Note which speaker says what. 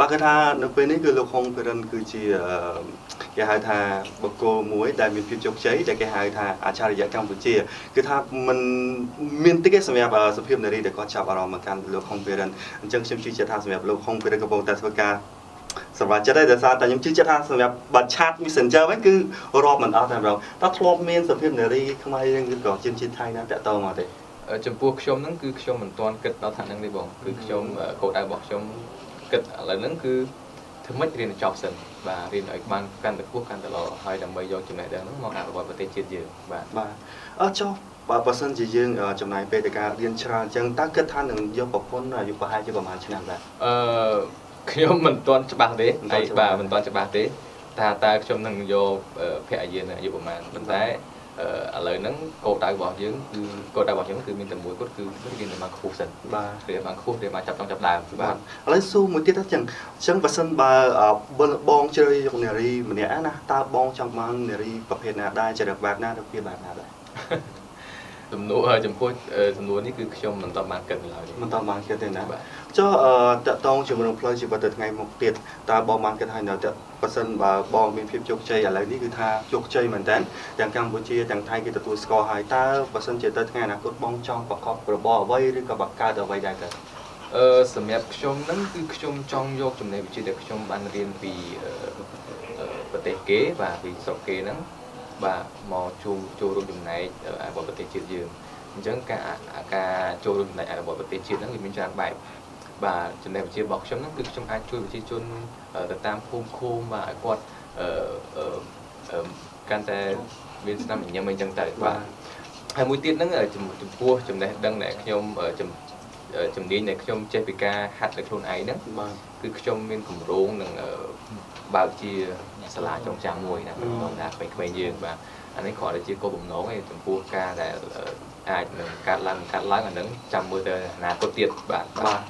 Speaker 1: បាទគឺថានៅពេលនេះគឺលោកហុងភិរិនគឺជាគេហៅថាបកគោមួយដែលមានភាពជោគជ័យដែលគេហៅថាអាចារ្យកម្ពុជាគឺថាมันមានតិចទេសម្រាប់សភាពនារីដែលគាត់ចាប់អារម្មណ៍មកកាន់លោកហុងភិរិនអញ្ចឹងខ្ញុំជឿជាក់ថាសម្រាប់លោកហុងភិរិនកំពុងតែធ្វើការសម្រាប់ចិត្តហើយដោយសារតែខ្ញុំជឿជាក់ថាសម្រាប់បាត់ឆាត Messenger វិញគឺរាប់មិនអស់តែម្ដងតើធ្លាប់មានសភាពនារីខ្មែរយើងឬក៏ជនជាតិថៃណាតាក់ទងមកទេ
Speaker 2: ចំពោះខ្ញុំហ្នឹងគឺខ្ញុំមិនទាន់គិតដល់ថ្នាក់ហ្នឹងទេបងគឺខ្ញុំកោដៅរបស់ខ្ញុំ គិតឥឡូវហ្នឹងគឺធ្វើម៉េចរៀនចប់សិនបាទរៀនឲ្យបានកាន់តែខ្ពស់កាន់តែល្អហើយដើម្បីយកចំណេះដឹងហ្នឹងមកអភិវឌ្ឍប្រទេសជាតិយើងបាទ
Speaker 1: បាទអឺចុះបើបើសិនជាយើងចំណាយពេលទៅការរៀនច្រើនអញ្ចឹងតើគិតថានឹងយកប្រពន្ធអាយុប្រហែលជាប្រហែលឆ្នាំដែរ
Speaker 2: អឺខ្ញុំមិនទាន់ច្បាស់ទេហើយបាទមិនទាន់ច្បាស់ទេថាតើខ្ញុំនឹងយកភរិយានឹងអាយុប្រហែលប៉ុន្តែ ឥឡូវហ្នឹងកោដៅរបស់យើងគឺកោដៅរបស់យើងគឺមានតែមួយគត់គឺរៀនតែបានខ្ពស់សិនបាទរៀនបានខ្ពស់រៀនបានចាប់ចង់ចាប់ដើម
Speaker 1: បាទឥឡូវសួរមួយទៀតថាចឹងអញ្ចឹងបើសិនបើបងជ្រើសយកនារីម្នាក់ណាតើបងចង់បាននារីប្រភេទណាដែរចរិតបែបណាឬពីបែបណាដែរ
Speaker 2: ចំនួនចំពោះចំនួននេះគឺខ្ញុំមិនតបានគិតឡើយ
Speaker 1: មិនតបានគិតទេណា ចុះតកតងជាមួយនឹងផ្លូវជីវិតទៅថ្ងៃមុខទៀតតើបងបានគិតហើយនៅតែបើសិនបើបងមានភាពជោគជ័យឥឡូវនេះគឺថាជោគជ័យមែនតើទាំងកម្ពុជាទាំងថៃគេទទួលស្គាល់ហើយតើបើសិនជាទៅថ្ងៃអនាគតបងចង់ប្រកបរបរអ្វីឬក៏បង្កើតអ្វីដែរទៅ
Speaker 2: អឺសម្រាប់ខ្ញុំហ្នឹងគឺខ្ញុំចង់យកចំណេះវិជ្ជាដែលខ្ញុំបានរៀនពីប្រទេសគេបាទពីស្រុកគេហ្នឹងបាទមកចូលចូលរួមចំណែករបស់ប្រទេសជាតិយើងអញ្ចឹងការការចូលរួមចំណែករបស់ប្រទេសជាតិហ្នឹងវាមានច្រើនបែប បាទចំណេះវិជ្ជារបស់ខ្ញុំហ្នឹងគឺខ្ញុំអាចជួយប្រជាជនទៅតាមភូមិឃុំបាទឲ្យគាត់អឺកាន់តែមានស្នាមញញឹមអីចឹងទៅបាទហើយមួយទៀតហ្នឹងចំពោះចំណេះដឹងដែលខ្ញុំជំនាញដែលខ្ញុំចេះពីការហាត់ដោយខ្លួនឯងហ្នឹងគឺខ្ញុំមានគម្រោងនឹងបើកជាសាលាចងចាំមួយណាបន្តថាក្មេងៗយើងបាទអានេះគ្រាន់តែជាគោលបំណងឯងចំពោះការដែលអាចនឹងកាត់ឡើងកាត់ឡើងអានឹងចាំមើលទៅអនាគតទៀតបាទបាទ